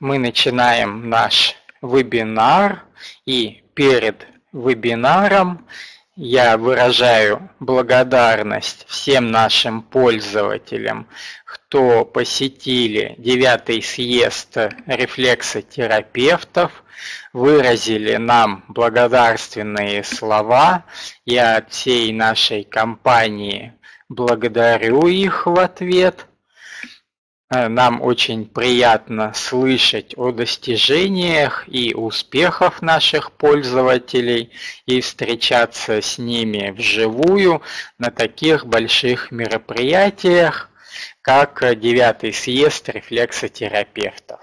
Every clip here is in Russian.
мы начинаем наш вебинар и перед вебинаром я выражаю благодарность всем нашим пользователям, кто посетили девятый съезд рефлексотерапевтов, выразили нам благодарственные слова. Я от всей нашей компании благодарю их в ответ. Э, нам очень приятно слышать о достижениях и успехах наших пользователей и встречаться с ними вживую на таких больших мероприятиях, как девятый съезд рефлексотерапевтов.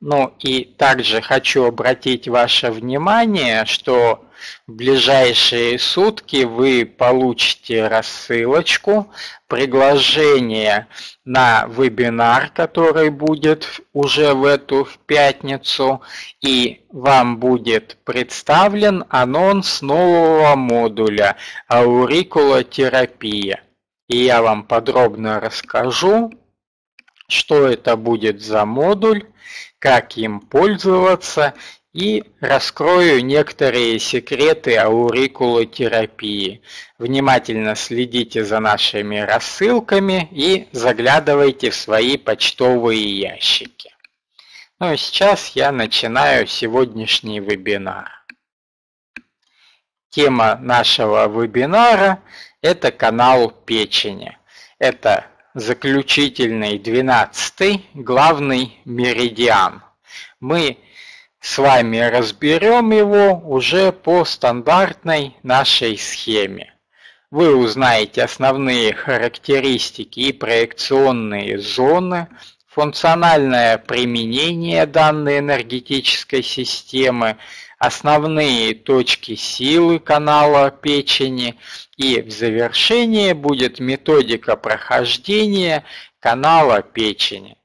Ну и также хочу обратить ваше внимание, что в ближайшие сутки вы получите рассылочку, приглашение на вебинар, который будет уже в эту в пятницу, и вам будет представлен анонс нового модуля аурикулотерапия. И я вам подробно расскажу, что это будет за модуль, как им пользоваться и раскрою некоторые секреты аурикулотерапии. Внимательно следите за нашими рассылками и заглядывайте в свои почтовые ящики. Ну и сейчас я начинаю сегодняшний вебинар. Тема нашего вебинара – это канал печени. Это заключительный 12 главный меридиан. Мы с вами разберем его уже по стандартной нашей схеме. Вы узнаете основные характеристики и проекционные зоны, функциональное применение данной энергетической системы, основные точки силы канала печени и в завершение будет методика прохождения канала печени.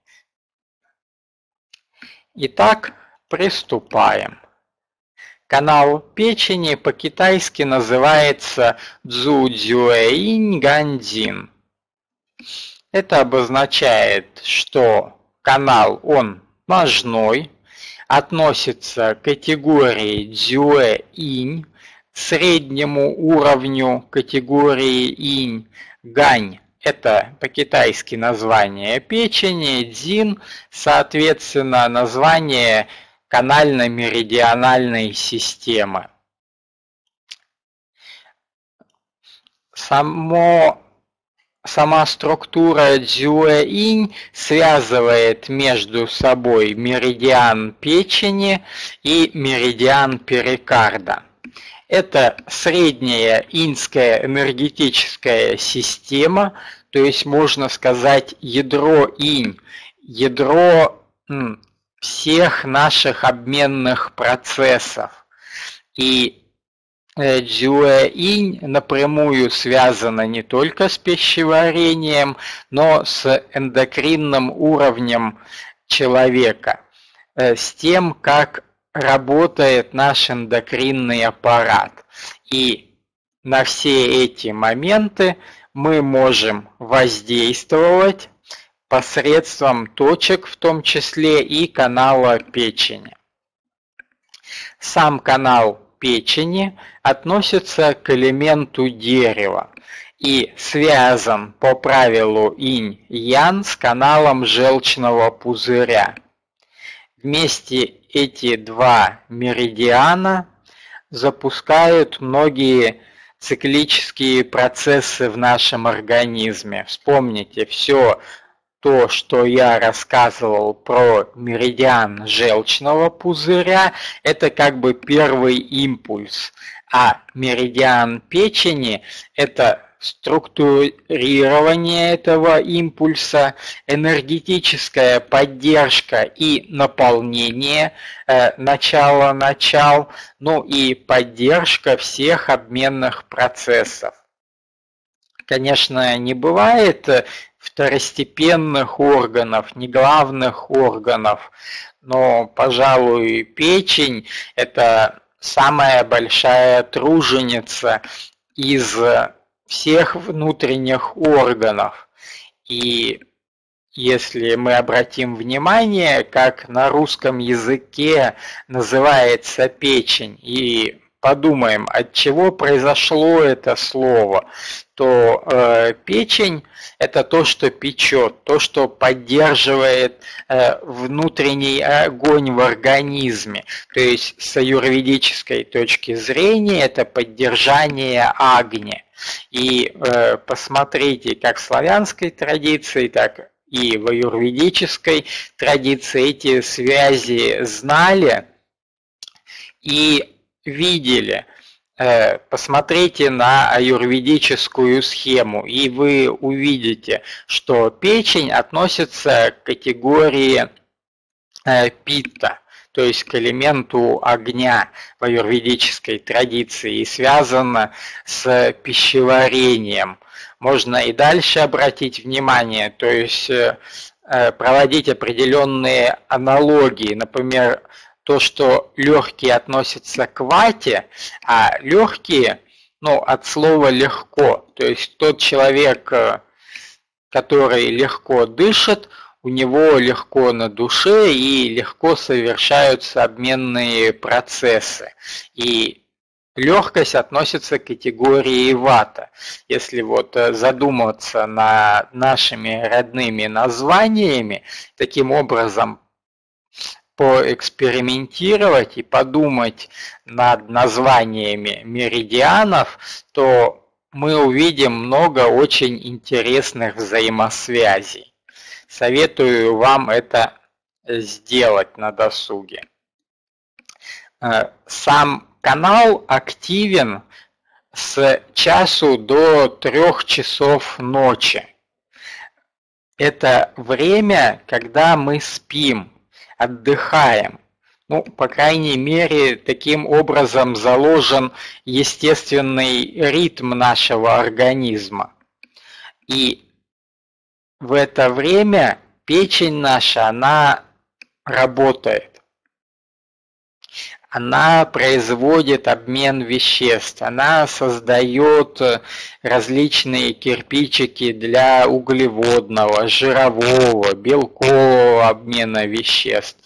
Итак, приступаем. Канал печени по-китайски называется Цзудзюэинь Гандин. Это обозначает, что канал он ножной, относится к категории дзюэ-инь, среднему уровню категории инь, гань это по-китайски название печени, дзин, соответственно, название канально-меридиональной системы. Само Сама структура дзюэ-инь связывает между собой меридиан печени и меридиан перикарда. Это средняя инская энергетическая система, то есть можно сказать ядро инь, ядро всех наших обменных процессов. И Дзюэ-инь напрямую связана не только с пищеварением, но с эндокринным уровнем человека, э, с тем, как работает наш эндокринный аппарат. И на все эти моменты мы можем воздействовать посредством точек, в том числе и канала печени. Сам канал печени относится к элементу дерева и связан по правилу инь-ян с каналом желчного пузыря. Вместе эти два меридиана запускают многие циклические процессы в нашем организме. Вспомните, все то, что я рассказывал про меридиан желчного пузыря, это как бы первый импульс, а меридиан печени – это структурирование этого импульса, энергетическая поддержка и наполнение э, начала-начал, ну и поддержка всех обменных процессов. Конечно, не бывает второстепенных органов, не главных органов. Но, пожалуй, печень – это самая большая труженица из всех внутренних органов. И если мы обратим внимание, как на русском языке называется печень, и подумаем, от чего произошло это слово, то э, печень это то, что печет, то, что поддерживает э, внутренний огонь в организме. То есть с аюрведической точки зрения это поддержание огня. И э, посмотрите, как в славянской традиции, так и в аюрведической традиции эти связи знали и видели. Э, посмотрите на аюрведическую схему, и вы увидите, что печень относится к категории э, питта, то есть к элементу огня в аюрведической традиции и связана с пищеварением. Можно и дальше обратить внимание, то есть э, проводить определенные аналогии. Например, то, что легкие относятся к вате, а легкие, ну, от слова легко. То есть тот человек, э, который легко дышит, у него легко на душе и легко совершаются обменные процессы. И легкость относится к категории вата. Если вот э, задуматься над нашими родными названиями, таким образом поэкспериментировать и подумать над названиями меридианов, то мы увидим много очень интересных взаимосвязей. Советую вам это сделать на досуге. Э, сам канал активен с часу до трех часов ночи. Это время, когда мы спим, отдыхаем. Ну, по крайней мере, таким образом заложен естественный ритм нашего организма. И в это время печень наша, она работает она производит обмен веществ, она создает э, различные кирпичики для углеводного, жирового, белкового обмена веществ,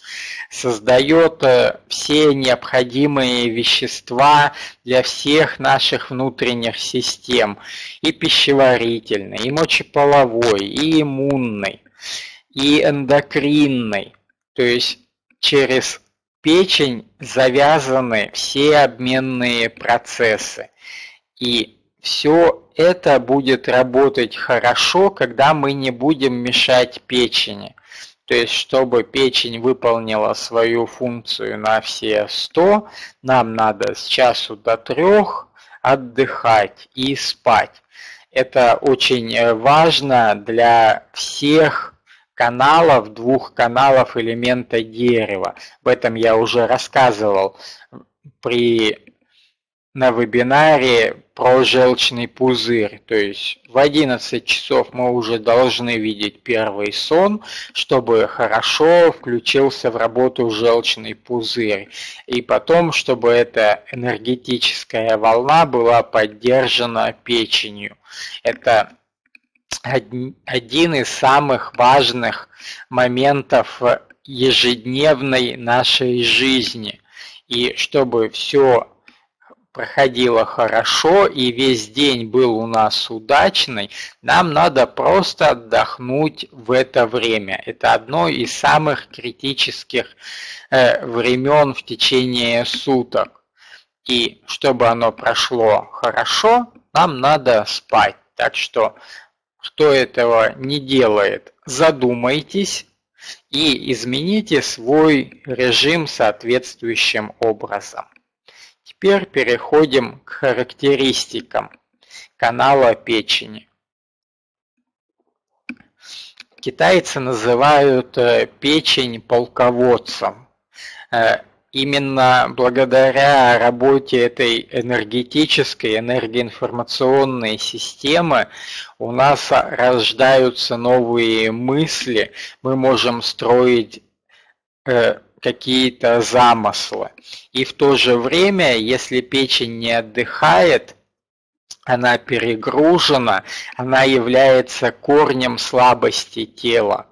создает э, все необходимые вещества для всех наших внутренних систем, и пищеварительной, и мочеполовой, и иммунной, и эндокринной. То есть через печень завязаны все обменные процессы. И все это будет работать хорошо, когда мы не будем мешать печени. То есть, чтобы печень выполнила свою функцию на все 100, нам надо с часу до трех отдыхать и спать. Это очень важно для всех каналов, двух каналов элемента дерева. Об этом я уже рассказывал при на вебинаре про желчный пузырь. То есть в 11 часов мы уже должны видеть первый сон, чтобы хорошо включился в работу желчный пузырь. И потом, чтобы эта энергетическая волна была поддержана печенью. Это один из самых важных моментов ежедневной нашей жизни. И чтобы все проходило хорошо и весь день был у нас удачный, нам надо просто отдохнуть в это время. Это одно из самых критических э, времен в течение суток. И чтобы оно прошло хорошо, нам надо спать. Так что кто этого не делает, задумайтесь и измените свой режим соответствующим образом. Теперь переходим к характеристикам канала печени. Китайцы называют э, печень полководцем. Именно благодаря работе этой энергетической, энергоинформационной системы у нас рождаются новые мысли, мы можем строить э, какие-то замыслы. И в то же время, если печень не отдыхает, она перегружена, она является корнем слабости тела.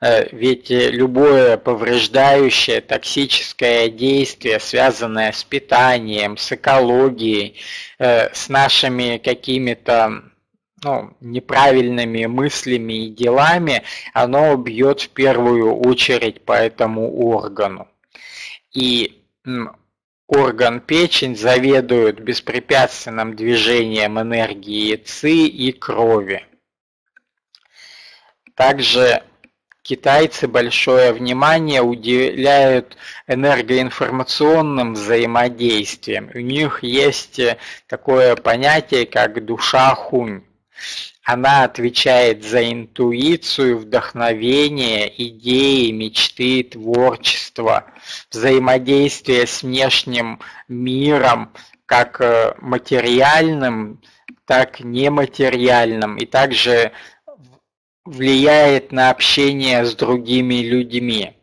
Э, ведь любое повреждающее токсическое действие, связанное с питанием, с экологией, э, с нашими какими-то ну, неправильными мыслями и делами, оно бьет в первую очередь по этому органу. И орган печень заведует беспрепятственным движением энергии ЦИ и крови. Также китайцы большое внимание уделяют энергоинформационным взаимодействиям. У них есть такое понятие, как душа хунь. Она отвечает за интуицию, вдохновение, идеи, мечты, творчество, взаимодействие с внешним миром, как э, материальным, так нематериальным, и также влияет на общение с другими людьми.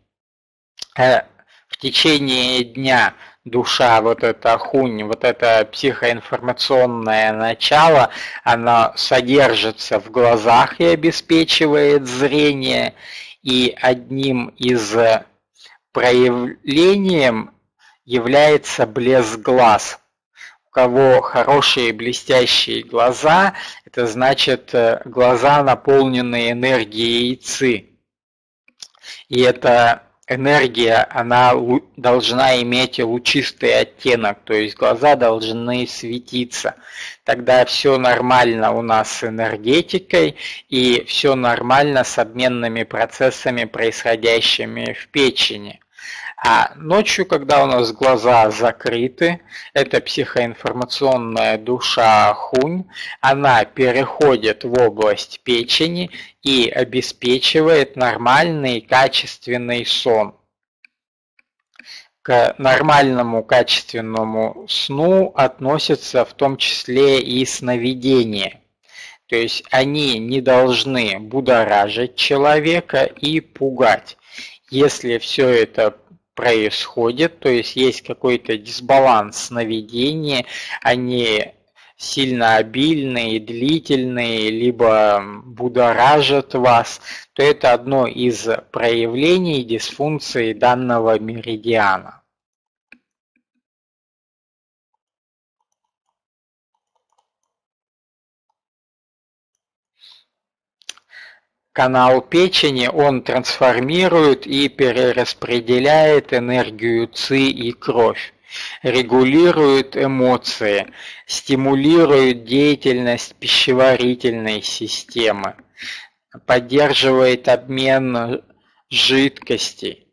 Э, в течение дня душа, вот эта хунь, вот это психоинформационное начало, оно содержится в глазах и обеспечивает зрение. И одним из проявлением является блеск глаз. Кого хорошие блестящие глаза, это значит э, глаза наполненные энергией ци. И это энергия, она должна иметь лучистый оттенок, то есть глаза должны светиться. Тогда все нормально у нас с энергетикой и все нормально с обменными процессами, происходящими в печени. А ночью, когда у нас глаза закрыты, это психоинформационная душа хунь, она переходит в область печени и обеспечивает нормальный качественный сон. К нормальному качественному сну относятся в том числе и сновидения. То есть они не должны будоражить человека и пугать. Если все это происходит, то есть есть какой-то дисбаланс сновидения, они сильно обильные, длительные, либо будоражат вас, то это одно из проявлений дисфункции данного меридиана. Канал печени, он трансформирует и перераспределяет энергию ЦИ и кровь, регулирует эмоции, стимулирует деятельность пищеварительной системы, поддерживает обмен жидкостей.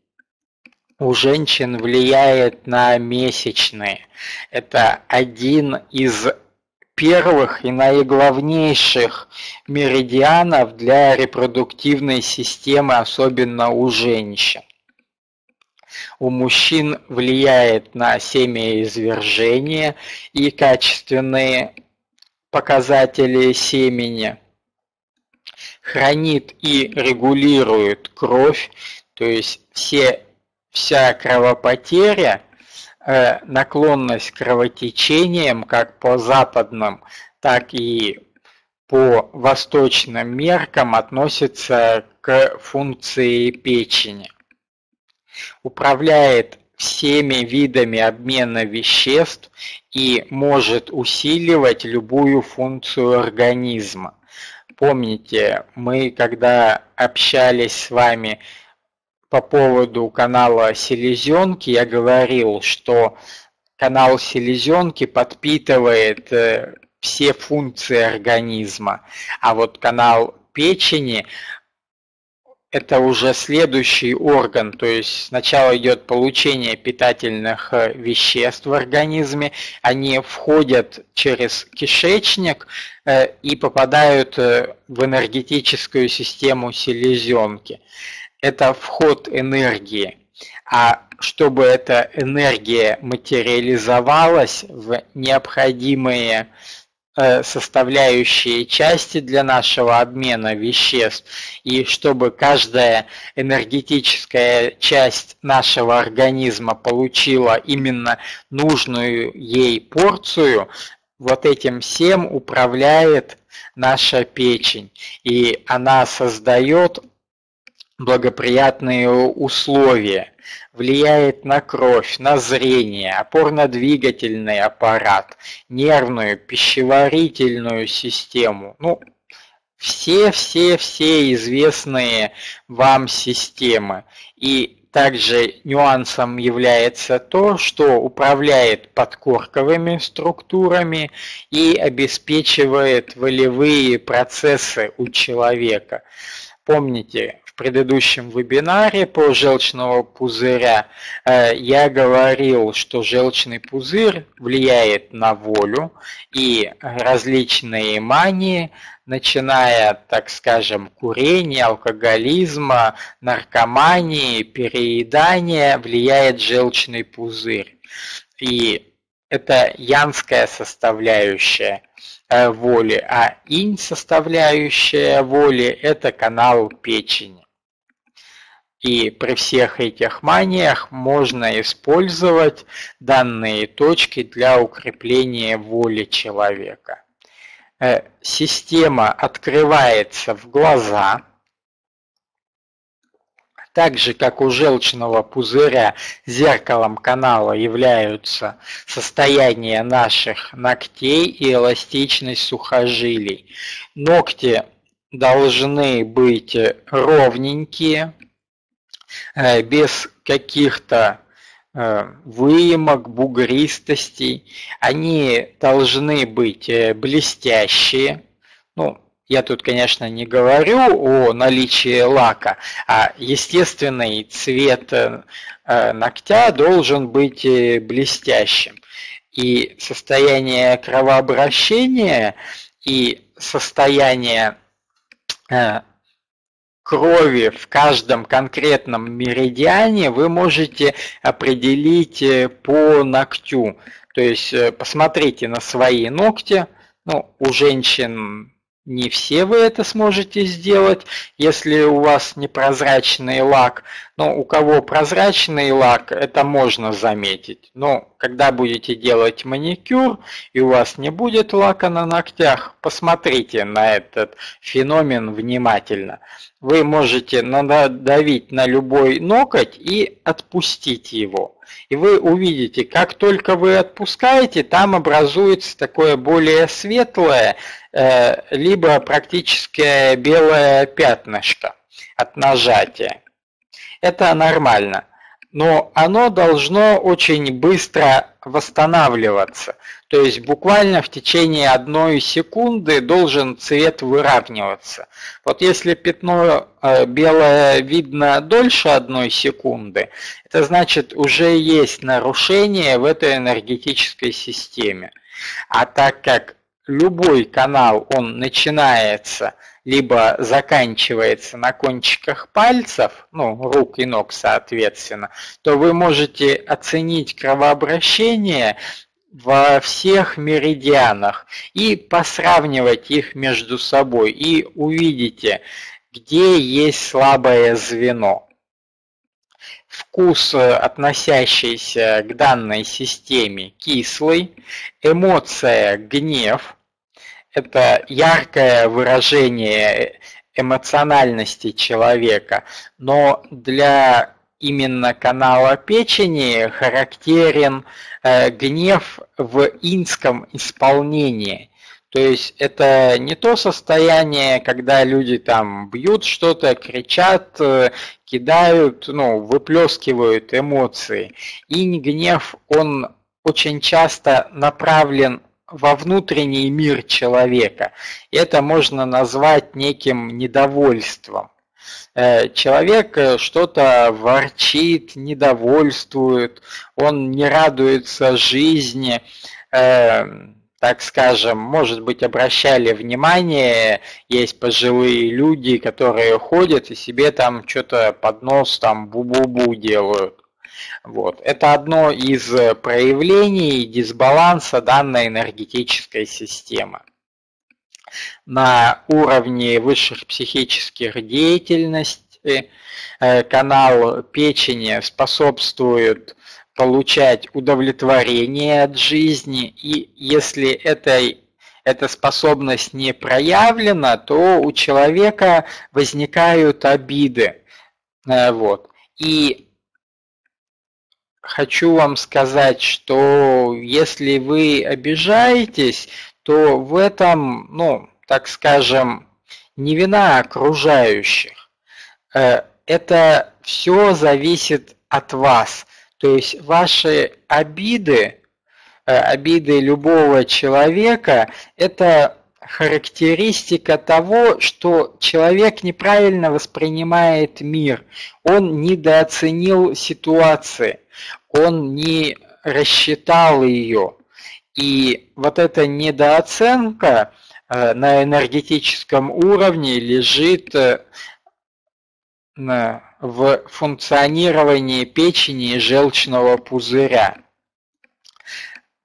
У женщин влияет на месячные. Это один из первых и наиглавнейших меридианов для репродуктивной системы, особенно у женщин. У мужчин влияет на семяизвержение и качественные показатели семени, хранит и регулирует кровь, то есть все, вся кровопотеря – наклонность к кровотечениям как по западным, так и по восточным меркам относится к функции печени. Управляет всеми видами обмена веществ и может усиливать любую функцию организма. Помните, мы когда общались с вами по поводу канала селезенки я говорил, что канал селезенки подпитывает э, все функции организма, а вот канал печени это уже следующий орган, то есть сначала идет получение питательных э, веществ в организме, они входят через кишечник э, и попадают в энергетическую систему селезенки это вход энергии. А чтобы эта энергия материализовалась в необходимые э, составляющие части для нашего обмена веществ, и чтобы каждая энергетическая часть нашего организма получила именно нужную ей порцию, вот этим всем управляет наша печень, и она создает благоприятные условия, влияет на кровь, на зрение, опорно-двигательный аппарат, нервную, пищеварительную систему. Ну, все-все-все известные вам системы. И также нюансом является то, что управляет подкорковыми структурами и обеспечивает волевые процессы у человека. Помните, предыдущем вебинаре по желчного пузыря э, я говорил, что желчный пузырь влияет на волю и различные мании начиная, так скажем, курения, алкоголизма, наркомании, переедания, влияет желчный пузырь. И это янская составляющая э, воли, а инь составляющая воли – это канал печени. И при всех этих маниях можно использовать данные точки для укрепления воли человека. Э, система открывается в глаза, так же, как у желчного пузыря зеркалом канала являются состояние наших ногтей и эластичность сухожилий. Ногти должны быть ровненькие, без каких-то Э, выемок, бугристостей. Они должны быть э, блестящие. Ну, я тут, конечно, не говорю о наличии лака, а естественный цвет э, ногтя должен быть блестящим. И состояние кровообращения и состояние крови в каждом конкретном меридиане вы можете определить э, по ногтю. То есть э, посмотрите на свои ногти. Ну, у женщин не все вы это сможете сделать, если у вас непрозрачный лак. Но у кого прозрачный лак, это можно заметить. Но когда будете делать маникюр и у вас не будет лака на ногтях, посмотрите на этот феномен внимательно. Вы можете надавить на любой ноготь и отпустить его. И вы увидите, как только вы отпускаете, там образуется такое более светлое, э, либо практически белое пятнышко от нажатия. Это нормально но оно должно очень быстро восстанавливаться. То есть буквально в течение одной секунды должен цвет выравниваться. Вот если пятно э, белое видно дольше одной секунды, это значит уже есть нарушение в этой энергетической системе. А так как любой канал, он начинается либо заканчивается на кончиках пальцев, ну, рук и ног соответственно, то вы можете оценить кровообращение во всех меридианах и посравнивать их между собой и увидите, где есть слабое звено. Вкус, относящийся к данной системе, кислый, эмоция – гнев – это яркое выражение эмоциональности человека, но для именно канала печени характерен э, гнев в инском исполнении. То есть это не то состояние, когда люди там бьют что-то, кричат, э, кидают, ну, выплескивают эмоции. Инь гнев, он очень часто направлен во внутренний мир человека. Это можно назвать неким недовольством. Э, человек э, что-то ворчит, недовольствует, он не радуется жизни, э, так скажем, может быть, обращали внимание, есть пожилые люди, которые ходят и себе там что-то под нос там бу-бу-бу делают. Вот. Это одно из э, проявлений дисбаланса данной энергетической системы. На уровне высших психических деятельностей э, канал печени способствует получать удовлетворение от жизни, и если этой эта способность не проявлена, то у человека возникают обиды Э, вот. И хочу вам сказать, что если вы обижаетесь, то в этом, ну, так скажем, не вина окружающих. Э, это все зависит от вас. То есть ваши обиды, э, обиды любого человека, это характеристика того, что человек неправильно воспринимает мир, он недооценил ситуации, он не рассчитал ее. И вот эта недооценка э, на энергетическом уровне лежит э, в функционировании печени и желчного пузыря.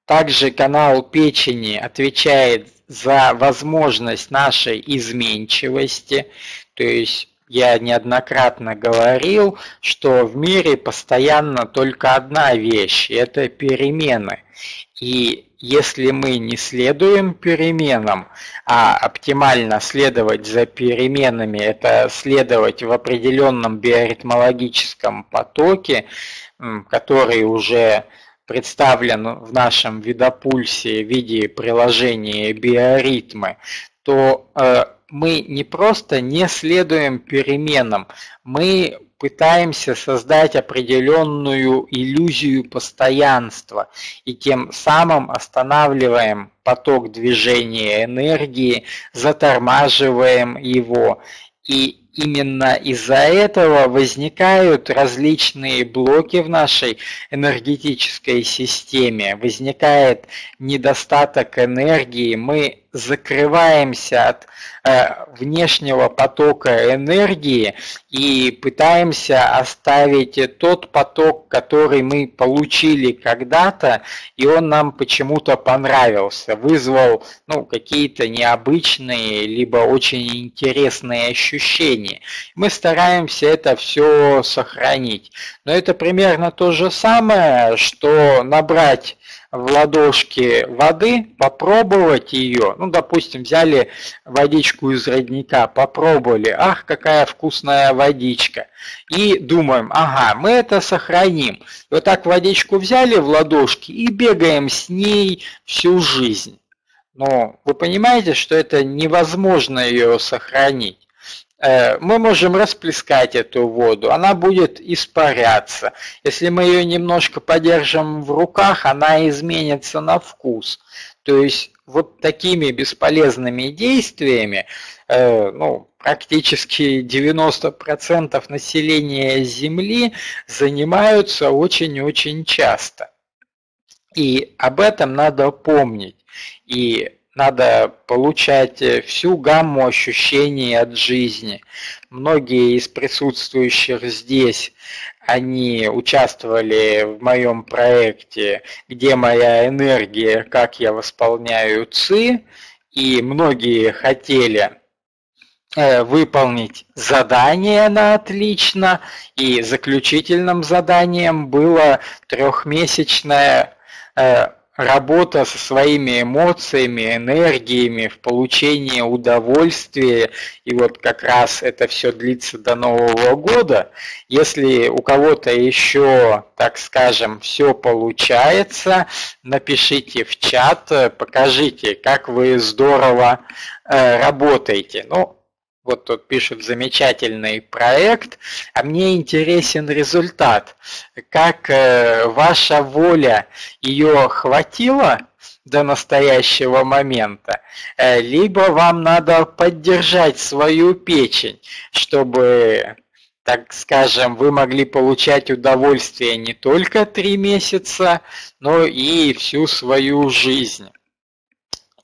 Также канал печени отвечает за возможность нашей изменчивости, то есть я неоднократно говорил, что в мире постоянно только одна вещь – это перемены. И если мы не следуем переменам, а оптимально следовать за переменами – это следовать в определенном биоритмологическом потоке, который уже представлен в нашем видопульсе в виде приложения биоритмы, то э, мы не просто не следуем переменам, мы пытаемся создать определенную иллюзию постоянства и тем самым останавливаем поток движения энергии, затормаживаем его. И именно из-за этого возникают различные блоки в нашей энергетической системе, возникает недостаток энергии, мы закрываемся от э, внешнего потока энергии и пытаемся оставить тот поток, который мы получили когда-то, и он нам почему-то понравился, вызвал ну, какие-то необычные либо очень интересные ощущения. Мы стараемся это все сохранить. Но это примерно то же самое, что набрать в ладошке воды, попробовать ее, ну, допустим, взяли водичку из родника, попробовали, ах, какая вкусная водичка, и думаем, ага, мы это сохраним. Вот так водичку взяли в ладошки и бегаем с ней всю жизнь. Но вы понимаете, что это невозможно ее сохранить. Э, мы можем расплескать эту воду, она будет испаряться. Если мы ее немножко подержим в руках, она изменится на вкус. То есть вот такими бесполезными действиями э, ну, практически 90% населения Земли занимаются очень-очень часто. И об этом надо помнить. И надо получать э, всю гамму ощущений от жизни. Многие из присутствующих здесь, они участвовали в моем проекте «Где моя энергия? Как я восполняю ЦИ?» и многие хотели э, выполнить задание на отлично, и заключительным заданием было трехмесячное э, работа со своими эмоциями, энергиями в получении удовольствия, и вот как раз это все длится до Нового года. Если у кого-то еще, так скажем, все получается, напишите в чат, покажите, как вы здорово э, работаете. Ну, вот тут пишут замечательный проект, а мне интересен результат. Как э, ваша воля ее хватило до настоящего момента, э, либо вам надо поддержать свою печень, чтобы так скажем, вы могли получать удовольствие не только три месяца, но и всю свою жизнь.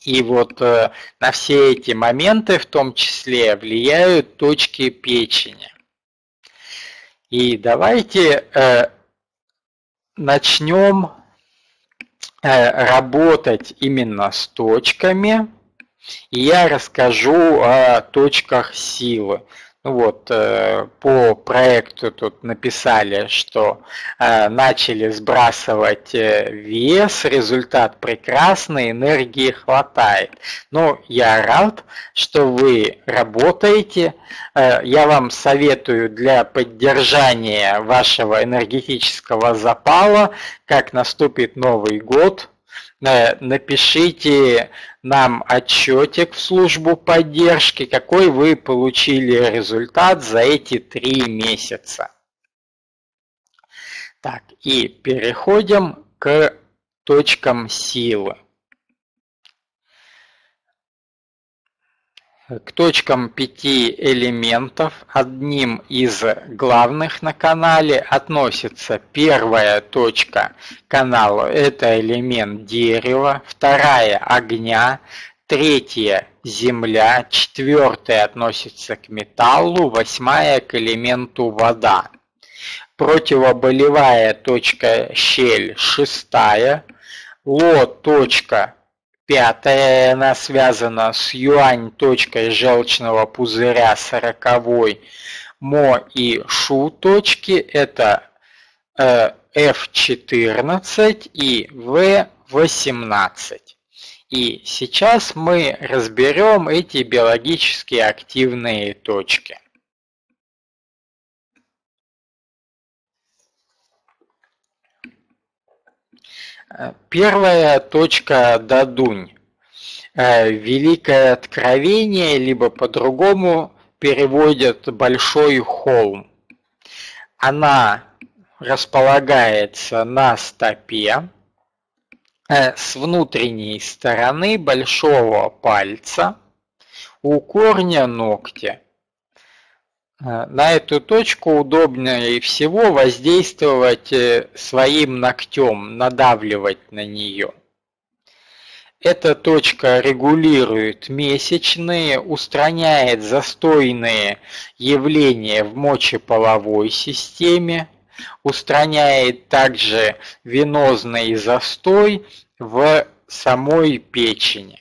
И вот э, на все эти моменты в том числе влияют точки печени. И давайте э, начнем э, работать именно с точками. И я расскажу о точках силы. Ну вот, э, по проекту тут написали, что э, начали сбрасывать э, вес, результат прекрасный, энергии хватает. Но я рад, что вы работаете. Я вам советую для поддержания вашего энергетического запала, как наступит Новый год, напишите нам отчетик в службу поддержки, какой вы получили результат за эти три месяца. Так, и переходим к точкам силы. К точкам пяти элементов. Одним из главных на канале относится первая точка канала, это элемент дерева, вторая огня, третья земля, четвертая относится к металлу, восьмая к элементу вода. Противоболевая точка щель. Шестая, ло точка Пятая, она связана с юань точкой желчного пузыря сороковой. Мо и Шу точки это э, F14 и V18. И сейчас мы разберем эти биологически активные точки. Первая точка Дадунь. Э, Великое откровение, либо по-другому переводят большой холм. Она располагается на стопе э, с внутренней стороны большого пальца у корня ногтя. Э, на эту точку удобнее всего воздействовать э, своим ногтем, надавливать на нее. Эта точка регулирует месячные, устраняет застойные явления в мочеполовой системе, устраняет также венозный застой в самой печени.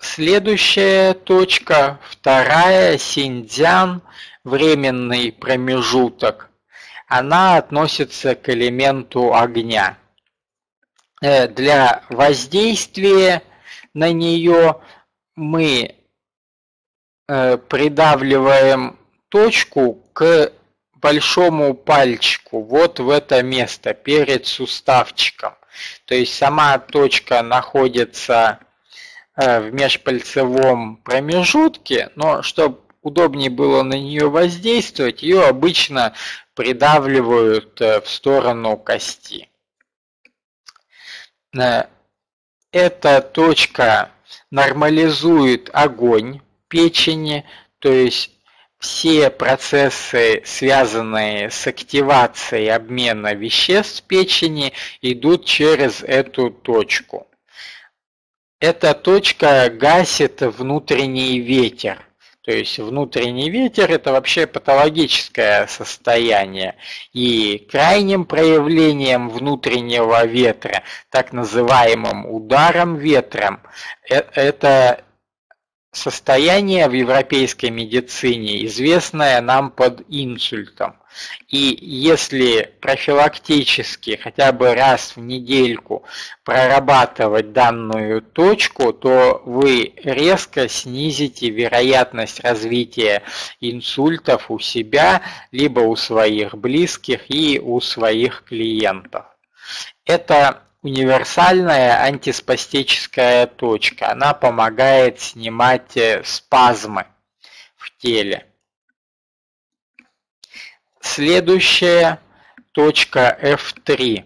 Следующая точка, вторая, Синьцзян, временный промежуток, она относится к элементу огня. Э, для воздействия на нее мы э, придавливаем точку к большому пальчику, вот в это место, перед суставчиком. То есть сама точка находится в межпальцевом промежутке, но чтобы удобнее было на нее воздействовать, ее обычно придавливают э, в сторону кости. Э, эта точка нормализует огонь печени, то есть все процессы, связанные с активацией обмена веществ печени, идут через эту точку. Эта точка гасит внутренний ветер. То есть внутренний ветер это вообще патологическое состояние. И крайним проявлением внутреннего ветра, так называемым ударом ветром, э, это состояние в европейской медицине, известное нам под инсультом. И если профилактически хотя бы раз в недельку прорабатывать данную точку, то вы резко снизите вероятность развития инсультов у себя, либо у своих близких и у своих клиентов. Это универсальная антиспастическая точка. Она помогает снимать э, спазмы в теле. Следующая точка F3.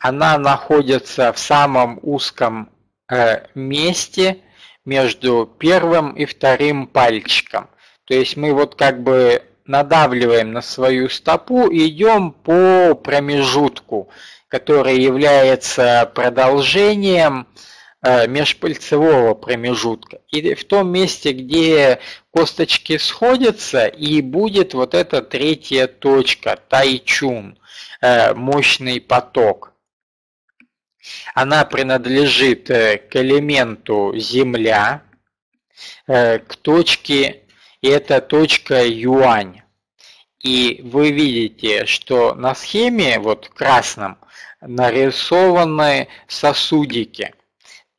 Она находится в самом узком э, месте между первым и вторым пальчиком. То есть мы вот как бы надавливаем на свою стопу и идем по промежутку, который является продолжением Э, межпальцевого промежутка. И в том месте, где косточки сходятся, и будет вот эта третья точка, тайчун, э, мощный поток. Она принадлежит э, к элементу Земля. э, к точке, и это точка юань. И вы видите, что на схеме, вот красным, нарисованы сосудики.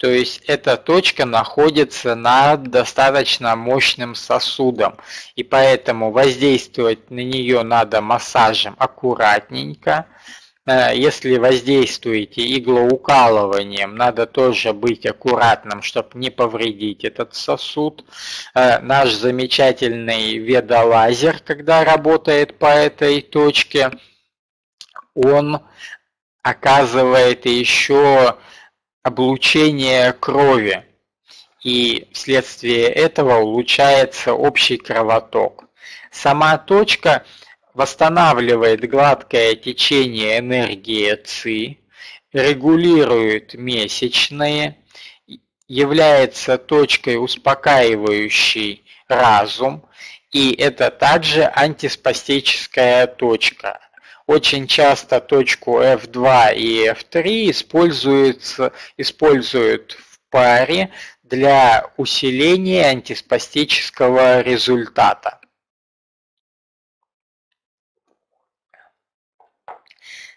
То есть эта точка находится над достаточно мощным сосудом. И поэтому воздействовать на нее надо массажем аккуратненько. Э, если воздействуете иглоукалыванием, надо тоже быть аккуратным, чтобы не повредить этот сосуд. Э, наш замечательный ведолазер, когда работает по этой точке, он оказывает еще облучение крови, и вследствие этого улучшается общий кровоток. Сама точка восстанавливает гладкое течение энергии ЦИ, регулирует месячные, является точкой успокаивающей разум, и это также антиспастическая точка. Очень часто точку F2 и F3 используются, используют в паре для усиления антиспастического результата.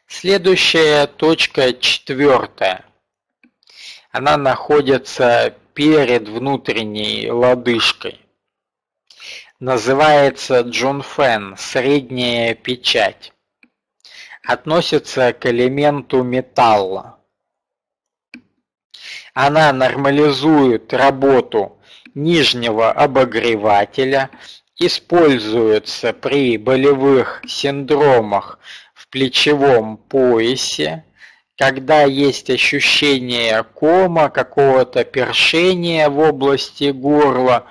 Следующая точка четвертая. Она находится перед внутренней лодыжкой. Называется Джон Фен, средняя печать относится к элементу металла. Она нормализует работу нижнего обогревателя, используется при болевых синдромах в плечевом поясе, когда есть ощущение кома, какого-то першения в области горла,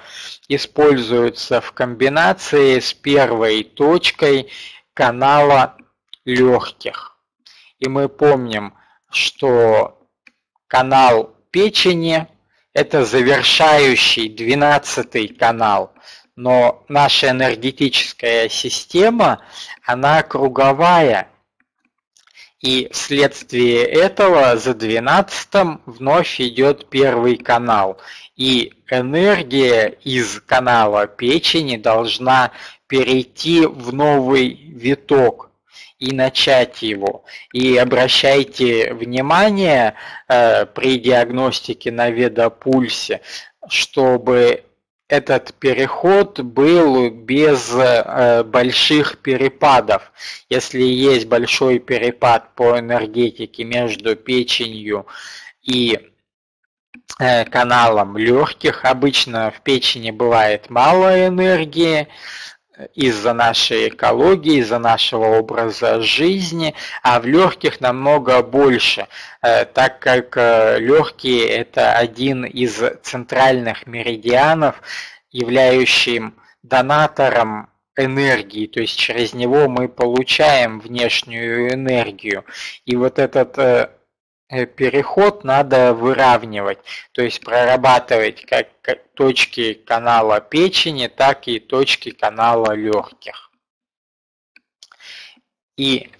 используется в комбинации с первой точкой канала легких. И мы помним, что канал печени – это завершающий двенадцатый канал, но наша энергетическая система, она круговая, и вследствие этого за двенадцатым вновь идет первый канал. И энергия из канала печени должна перейти в новый виток, и начать его. И обращайте внимание э, при диагностике на ведопульсе, чтобы этот переход был без э, больших перепадов. Если есть большой перепад по энергетике между печенью и э, каналом легких, обычно в печени бывает мало энергии, из-за нашей экологии, из-за нашего образа жизни, а в легких намного больше, э, так как э, легкие это один из центральных меридианов, являющим донатором энергии, то есть через него мы получаем внешнюю энергию. И вот этот э, переход надо выравнивать, то есть прорабатывать как точки канала печени, так и точки канала легких. И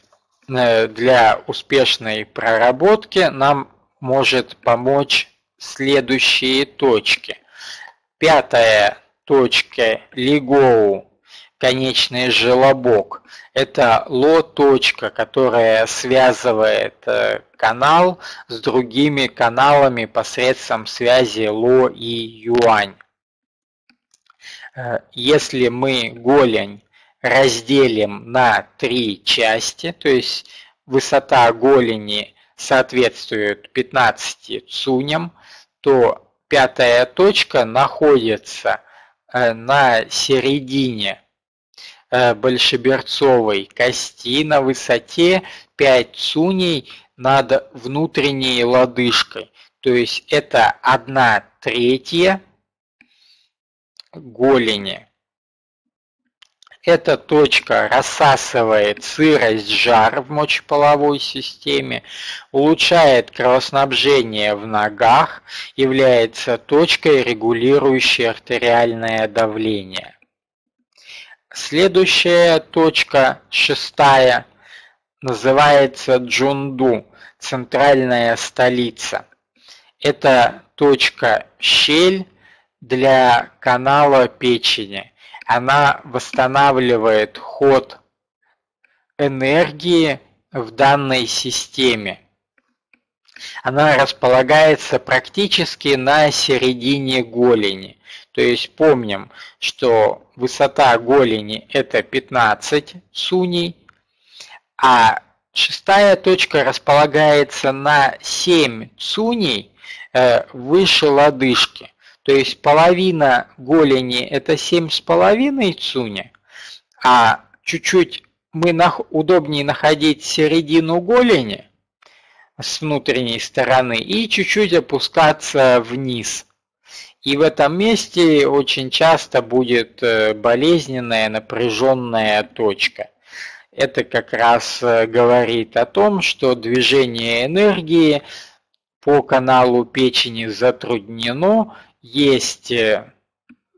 э, для успешной проработки нам может помочь следующие точки. Пятая точка Лигоу конечный желобок. Это ло-точка, которая связывает э, канал с другими каналами посредством связи ло и юань. Э, если мы голень разделим на три части, то есть высота голени соответствует 15 цуням, то пятая точка находится э, на середине большеберцовой кости на высоте 5 цуней над внутренней лодыжкой. То есть это 1 третья голени. Эта точка рассасывает сырость, жар в мочеполовой системе, улучшает кровоснабжение в ногах, является точкой, регулирующей артериальное давление. Следующая точка, шестая, называется Джунду, центральная столица. Это точка щель для канала печени. Она восстанавливает ход энергии в данной системе. Она располагается практически на середине голени. То есть помним, что высота голени это 15 суней, а шестая точка располагается на 7 цуней э, выше лодыжки. То есть половина голени это 7,5 цуня, а чуть-чуть мы удобнее находить середину голени с внутренней стороны и чуть-чуть опускаться вниз. И в этом месте очень часто будет э, болезненная напряженная точка. Это как раз э, говорит о том, что движение энергии по каналу печени затруднено, есть э,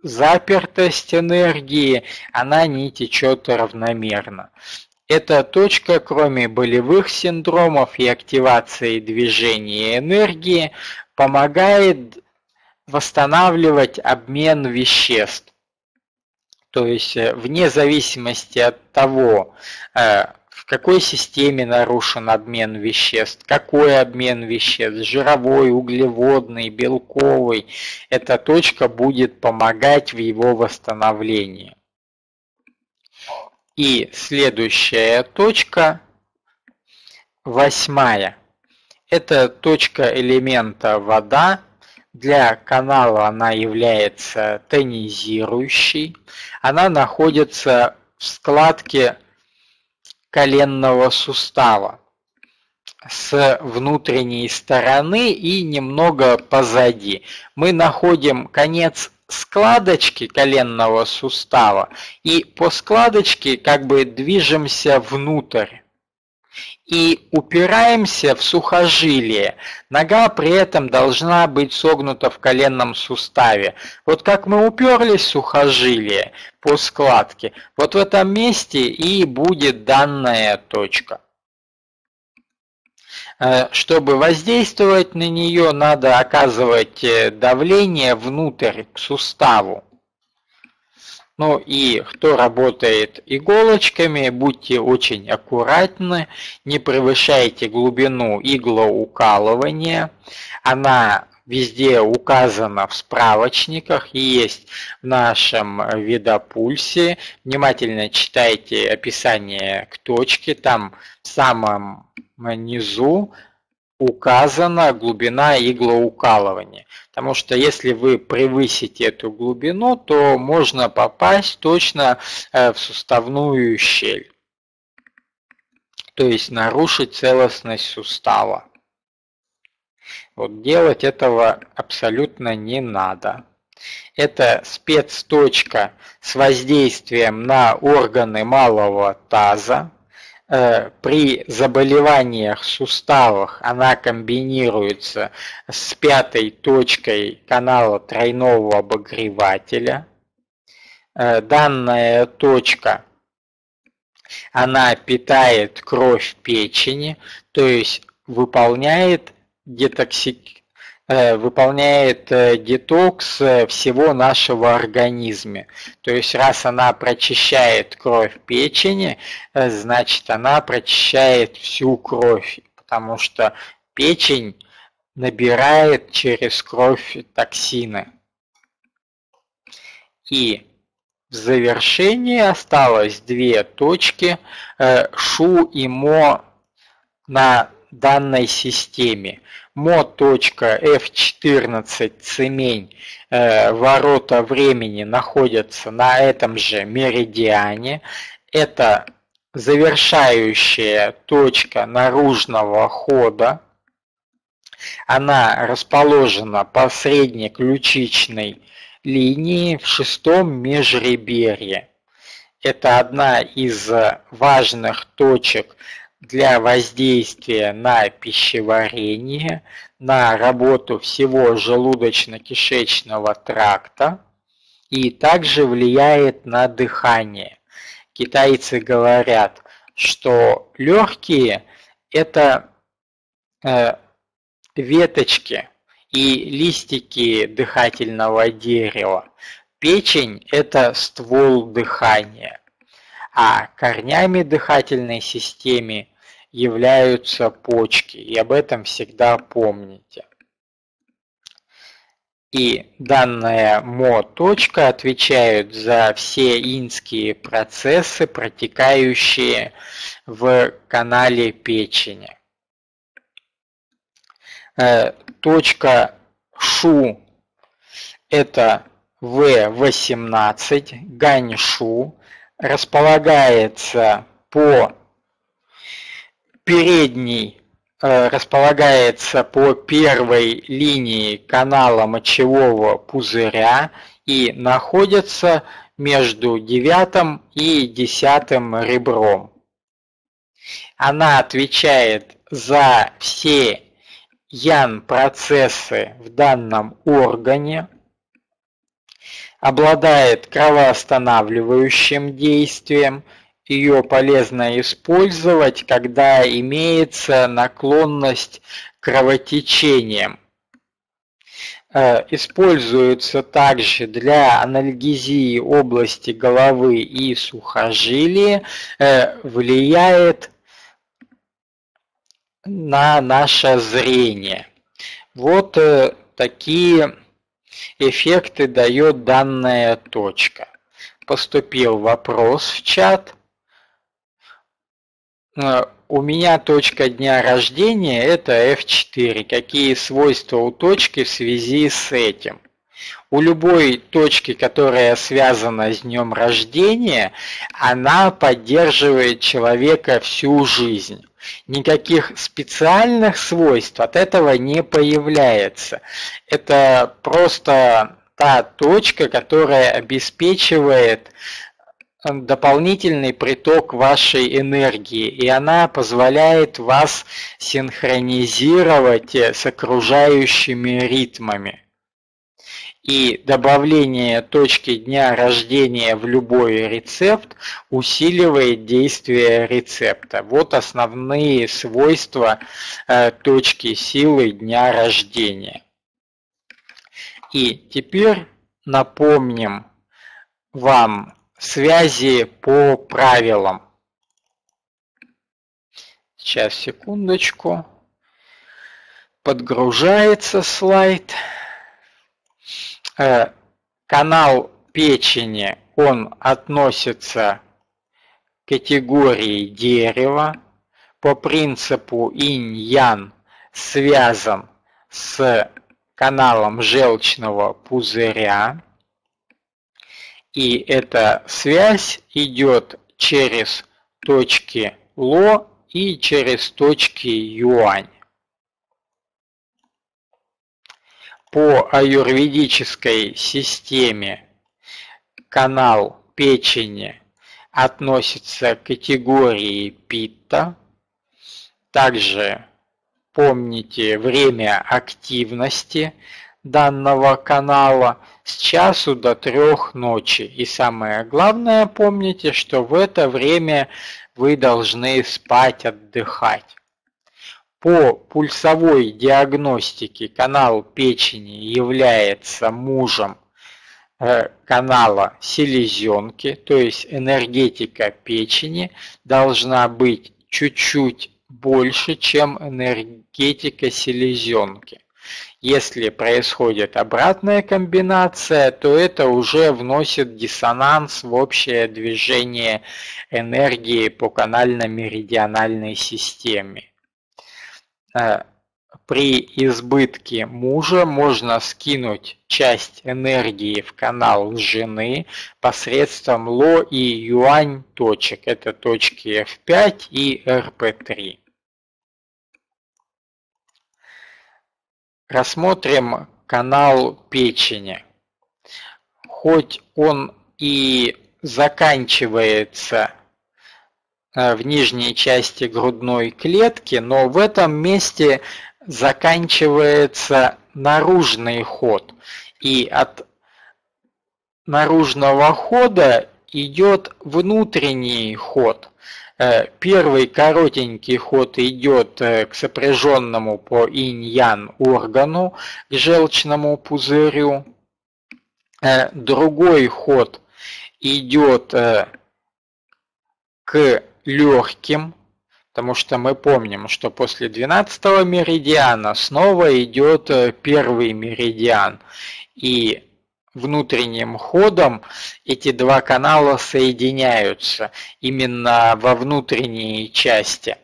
запертость энергии, она не течет равномерно. Эта точка, кроме болевых синдромов и активации движения энергии, помогает восстанавливать обмен веществ. То есть э, вне зависимости от того, э, в какой системе нарушен обмен веществ, какой обмен веществ, жировой, углеводный, белковый, эта точка будет помогать в его восстановлении. И следующая точка, восьмая, это точка элемента вода, для канала она является тонизирующей. Она находится в складке коленного сустава с внутренней стороны и немного позади. Мы находим конец складочки коленного сустава и по складочке как бы движемся внутрь и упираемся в сухожилие. Нога при этом должна быть согнута в коленном суставе. Вот как мы уперлись в сухожилие по складке, вот в этом месте и будет данная точка. Э, чтобы воздействовать на нее, надо оказывать э, давление внутрь к суставу. Ну и кто работает иголочками, будьте очень аккуратны, не превышайте глубину иглоукалывания. Она везде указана в справочниках и есть в нашем видопульсе. Внимательно читайте описание к точке, там в самом низу указана глубина иглоукалывания. Потому что если вы превысите эту глубину, то можно попасть точно э, в суставную щель. То есть нарушить целостность сустава. Вот делать этого абсолютно не надо. Это спецточка с воздействием на органы малого таза, при заболеваниях суставов она комбинируется с пятой точкой канала тройного обогревателя. Э, данная точка она питает кровь печени, то есть выполняет детоксик, Э, выполняет э, детокс э, всего нашего организма. То есть раз она прочищает кровь печени, значит она прочищает всю кровь, потому что печень набирает через кровь токсины. И в завершении осталось две точки шу и мо на данной системе mo.f14 цемень э, ворота времени находятся на этом же меридиане. Это завершающая точка наружного хода. Она расположена по средней ключичной линии в шестом межреберье. Это одна из важных точек для воздействия на пищеварение, на работу всего желудочно-кишечного тракта и также влияет на дыхание. Китайцы говорят, что легкие – это э, веточки и листики дыхательного дерева. Печень – это ствол дыхания, а корнями дыхательной системы являются почки, и об этом всегда помните. И данная мо-точка отвечает за все инские процессы, протекающие в канале печени. Э, точка Шу – это В18, Ганьшу, располагается по передней Э, располагается по первой линии канала мочевого пузыря и находится между девятым и десятым ребром. Она отвечает за все ян-процессы в данном органе, обладает кровоостанавливающим действием, ее полезно использовать, когда имеется наклонность к кровотечениям. Э, используется также для анальгезии области головы и сухожилия, э, влияет на наше зрение. Вот э, такие эффекты дает данная точка. Поступил вопрос в чат. Э, у меня точка дня рождения это F4. Какие свойства у точки в связи с этим? У любой точки, которая связана с днем рождения, она поддерживает человека всю жизнь. Никаких специальных свойств от этого не появляется. Это просто та точка, которая обеспечивает дополнительный приток вашей энергии, и она позволяет вас синхронизировать с окружающими ритмами. И добавление точки дня рождения в любой рецепт усиливает действие рецепта. Вот основные свойства э, точки силы дня рождения. И теперь напомним вам связи по правилам. Сейчас, секундочку. Подгружается слайд. Э, канал печени, он относится к категории дерева. По принципу инь-ян связан с каналом желчного пузыря. И эта связь идет через точки Ло и через точки Юань. По аюрведической системе канал печени относится к категории питта. Также помните время активности данного канала с часу до трех ночи. И самое главное, помните, что в это время вы должны спать, отдыхать. По пульсовой диагностике канал печени является мужем э, канала селезенки, то есть энергетика печени должна быть чуть-чуть больше, чем энергетика селезенки. Если происходит обратная комбинация, то это уже вносит диссонанс в общее движение энергии по канально-меридиональной системе. Э, при избытке мужа можно скинуть часть энергии в канал жены посредством ло и юань точек. Это точки F5 и RP3. Рассмотрим канал печени. Хоть он и заканчивается э, в нижней части грудной клетки, но в этом месте заканчивается наружный ход. И от наружного хода идет внутренний ход. Э, первый коротенький ход идет э, к сопряженному по инь-ян органу, к желчному пузырю. Э, другой ход идет к легким, потому что мы помним, что после 12 меридиана снова идет первый меридиан. И внутренним ходом эти два канала соединяются именно во внутренней части.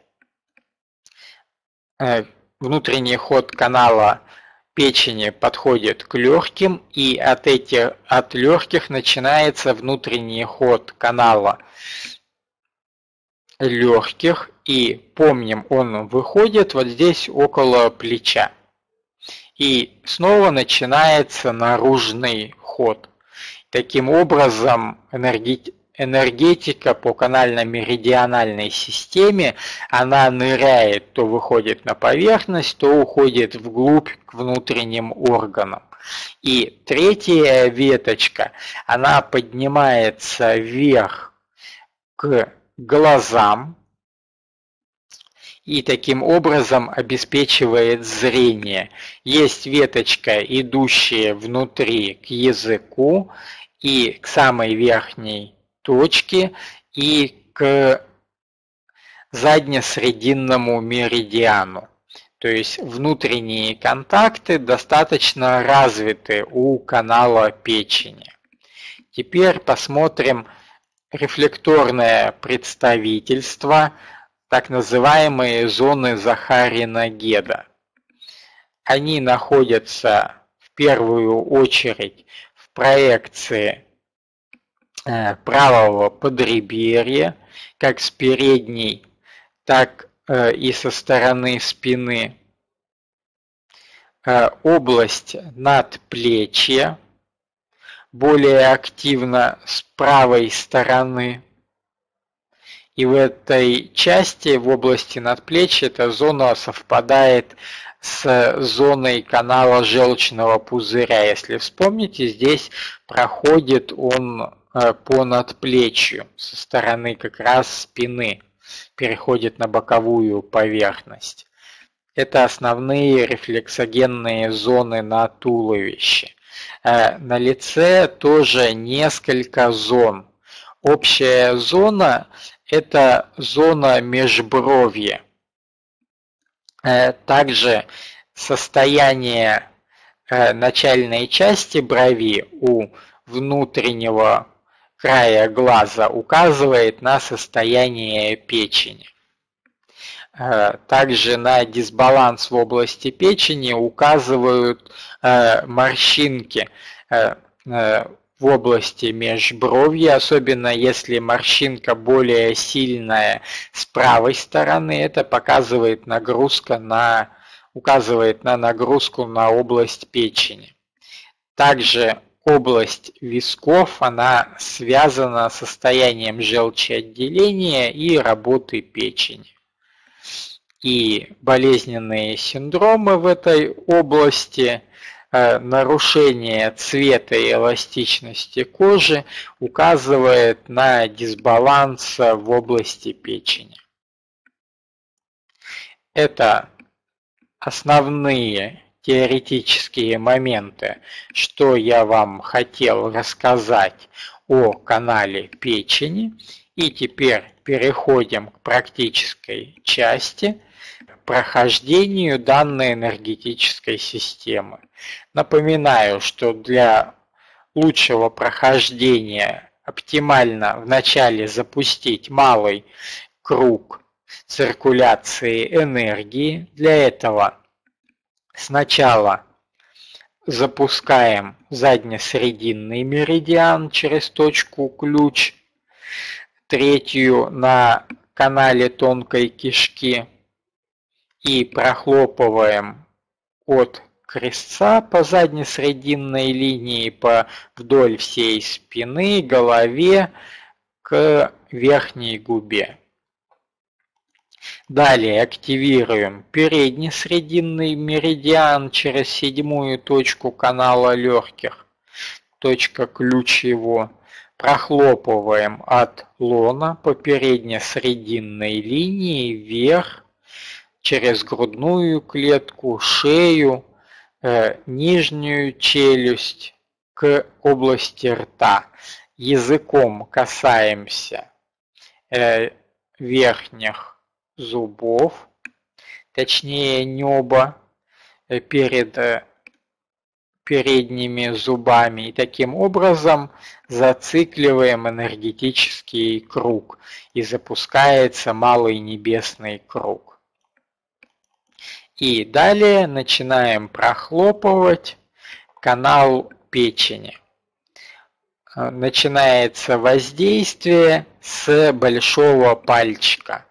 Э, внутренний ход канала печени подходит к легким, и от, этих, от легких начинается внутренний ход канала легких, и помним, он выходит вот здесь около плеча. И снова начинается наружный ход. Таким образом, энергетика по канально-меридиональной системе, она ныряет, то выходит на поверхность, то уходит вглубь к внутренним органам. И третья веточка, она поднимается вверх к глазам, и таким образом обеспечивает зрение. Есть веточка, идущая внутри к языку и к самой верхней точке и к заднесрединному меридиану. То есть внутренние контакты достаточно развиты у канала печени. Теперь посмотрим рефлекторное представительство так называемые зоны Захарина-Геда. Они находятся в первую очередь в проекции э, правого подреберья, как с передней, так э, и со стороны спины. Э, область надплечья, более активно с правой стороны и в этой части, в области надплечья, эта зона совпадает с зоной канала желчного пузыря. Если вспомните, здесь проходит он э, по надплечью со стороны как раз спины, переходит на боковую поверхность. Это основные рефлексогенные зоны на туловище. Э, на лице тоже несколько зон. Общая зона это зона межбровья. Э, также состояние э, начальной части брови у внутреннего края глаза указывает на состояние печени. Э, также на дисбаланс в области печени указывают морщинки в области межбровья, особенно если морщинка более сильная с правой стороны, это показывает нагрузка на, указывает на нагрузку на область печени. Также область висков, она связана с состоянием желчеотделения и работы печени. И болезненные синдромы в этой области – нарушение цвета и эластичности кожи указывает на дисбаланс в области печени. Это основные теоретические моменты, что я вам хотел рассказать о канале печени. И теперь переходим к практической части прохождению данной энергетической системы. Напоминаю, что для лучшего прохождения оптимально вначале запустить малый круг циркуляции энергии. Для этого сначала запускаем заднесрединный меридиан через точку ключ, третью на канале тонкой кишки и прохлопываем от крестца по задней срединной линии по вдоль всей спины, голове к верхней губе. Далее активируем передний срединный меридиан через седьмую точку канала легких, точка ключ его. прохлопываем от лона по передне-срединной линии вверх через грудную клетку, шею, э, нижнюю челюсть к области рта. Языком касаемся э, верхних зубов, точнее неба э, перед передними зубами и таким образом зацикливаем энергетический круг и запускается малый небесный круг. И далее начинаем прохлопывать канал печени. Начинается воздействие с большого пальчика,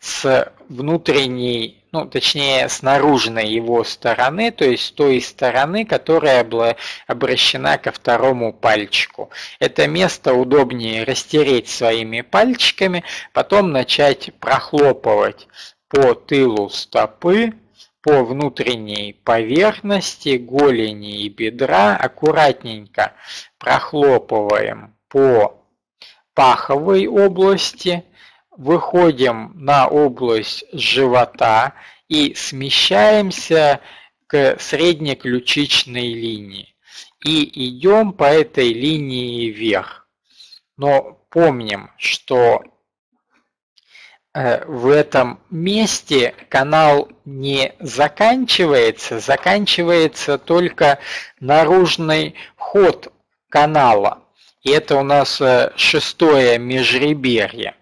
с внутренней ну, точнее, с наружной его стороны, то есть той стороны, которая была обращена ко второму пальчику. Это место удобнее растереть своими пальчиками, потом начать прохлопывать по тылу стопы, по внутренней поверхности голени и бедра, аккуратненько прохлопываем по паховой области, выходим на область живота и смещаемся к среднеключичной линии. И идем по этой линии вверх. Но помним, что в этом месте канал не заканчивается, заканчивается только наружный ход канала. И это у нас э, шестое межреберье.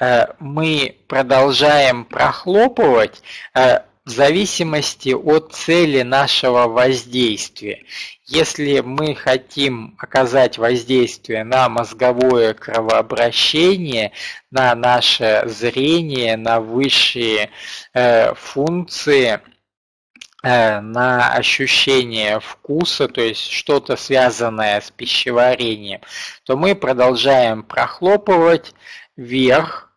Э, мы продолжаем прохлопывать э, в зависимости от цели нашего воздействия. Если мы хотим оказать воздействие на мозговое кровообращение, на наше зрение, на высшие э, функции, на ощущение вкуса, то есть что-то связанное с пищеварением, то мы продолжаем прохлопывать вверх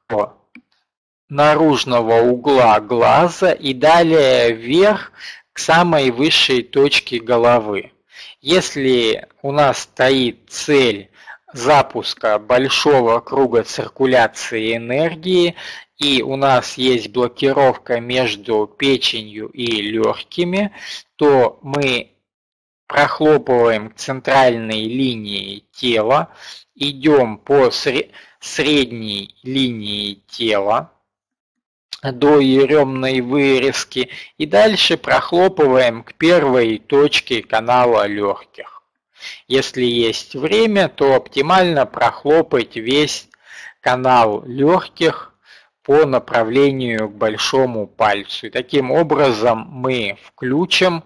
наружного угла глаза и далее вверх к самой высшей точке головы. Если у нас стоит цель запуска большого круга циркуляции энергии, и у нас есть блокировка между печенью и легкими, то мы прохлопываем к центральной линии тела, идем по средней линии тела до еремной вырезки и дальше прохлопываем к первой точке канала легких. Если есть время, то оптимально прохлопать весь канал легких по направлению к большому пальцу. И таким образом мы включим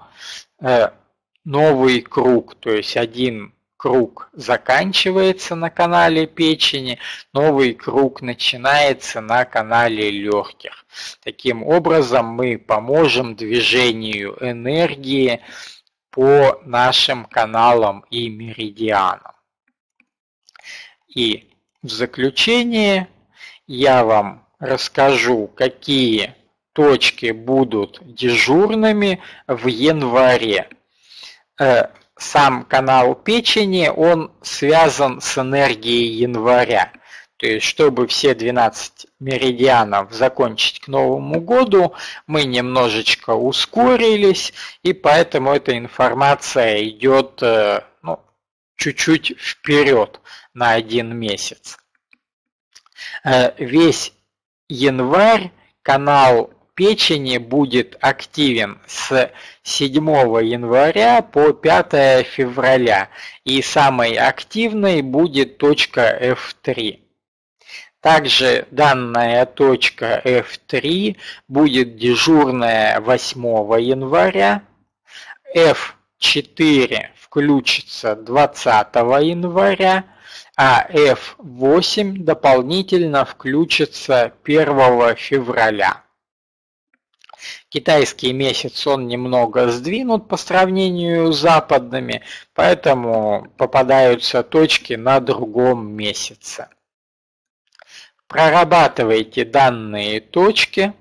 э, новый круг, то есть один круг заканчивается на канале печени, новый круг начинается на канале легких. Таким образом мы поможем движению энергии по нашим каналам и меридианам. И в заключение я вам расскажу, какие точки будут дежурными в январе. Сам канал печени, он связан с энергией января. То есть, чтобы все 12 меридианов закончить к Новому году, мы немножечко ускорились, и поэтому эта информация идет э, ну, чуть-чуть вперед на один месяц. Э, весь январь канал печени будет активен с 7 января по 5 февраля и самой активной будет точка F3. Также данная точка F3 будет дежурная 8 января, F4 включится 20 января, а F8 дополнительно включится 1 февраля. Китайский месяц, он немного сдвинут по сравнению с западными, поэтому попадаются точки на другом месяце. Прорабатывайте данные точки,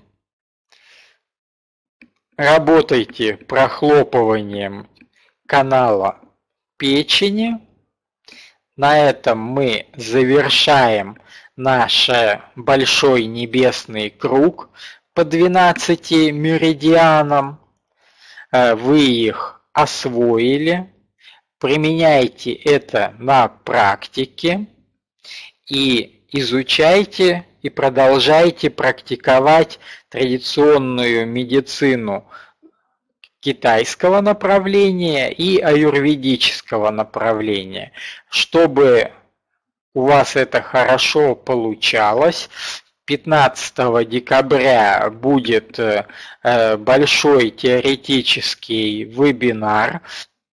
работайте прохлопыванием канала печени, на этом мы завершаем наш э, большой небесный круг по 12 меридианам. Э, вы их освоили, применяйте это на практике и изучайте и продолжайте практиковать традиционную медицину китайского направления и аюрведического направления. Чтобы у вас это хорошо получалось, 15 декабря будет э, большой теоретический вебинар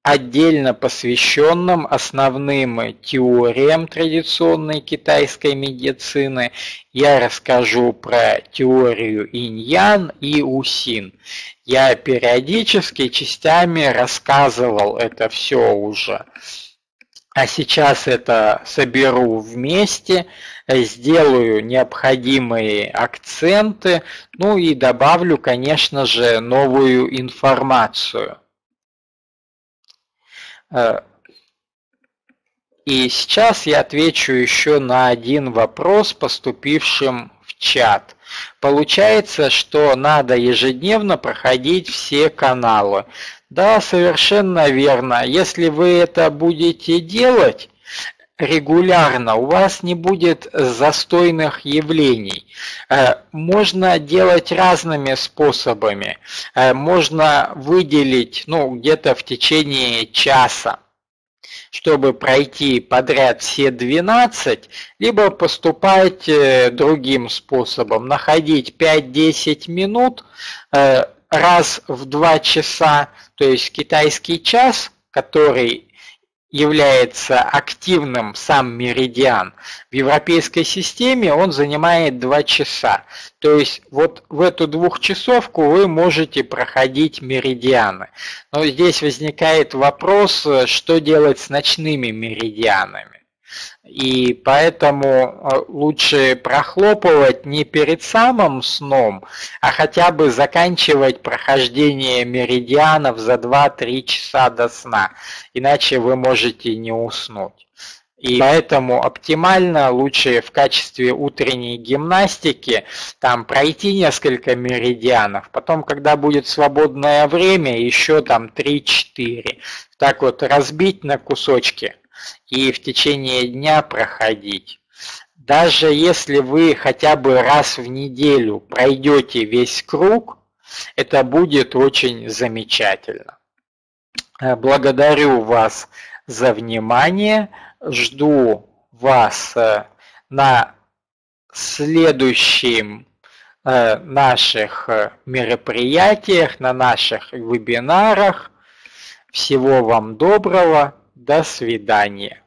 отдельно посвященном основным теориям традиционной китайской медицины. Я расскажу про теорию иньян и усин. Я периодически частями рассказывал это все уже. А сейчас это соберу вместе, сделаю необходимые акценты, ну и добавлю, конечно же, новую информацию. Э, и сейчас я отвечу еще на один вопрос, поступившим в чат. Получается, что надо ежедневно проходить все каналы. Да, совершенно верно. Если вы это будете делать, регулярно, у вас не будет застойных явлений. Э, можно делать разными способами. Э, можно выделить ну, где-то в течение часа чтобы пройти подряд все 12, либо поступать э, другим способом, находить 5-10 минут раз в 2 часа, то есть китайский час, который является активным сам меридиан, в европейской системе он занимает 2 часа. То есть вот в эту двухчасовку вы можете проходить меридианы. Но здесь возникает вопрос, что делать с ночными меридианами. И поэтому э, лучше прохлопывать не перед самым сном, а хотя бы заканчивать прохождение меридианов за 2-3 часа до сна, иначе вы можете не уснуть. И поэтому оптимально лучше в качестве утренней гимнастики там пройти несколько меридианов, потом, когда будет свободное время, еще там 3-4. Так вот разбить на кусочки и в течение дня проходить. Даже если вы хотя бы раз в неделю пройдете весь круг, это будет очень замечательно. Э, благодарю вас за внимание. Жду вас э, на следующем э, наших мероприятиях, на наших вебинарах. Всего вам доброго. До свидания.